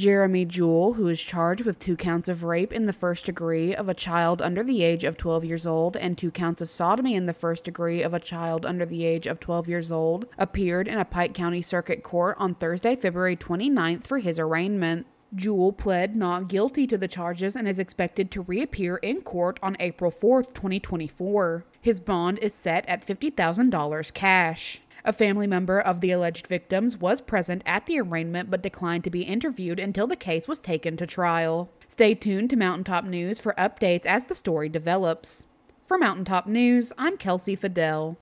Jeremy Jewell, who is charged with two counts of rape in the first degree of a child under the age of 12 years old and two counts of sodomy in the first degree of a child under the age of 12 years old, appeared in a Pike County Circuit Court on Thursday, February 29th for his arraignment. Jewell pled not guilty to the charges and is expected to reappear in court on April 4th, 2024. His bond is set at $50,000 cash. A family member of the alleged victims was present at the arraignment but declined to be interviewed until the case was taken to trial. Stay tuned to Mountaintop News for updates as the story develops. For Mountaintop News, I'm Kelsey Fidel.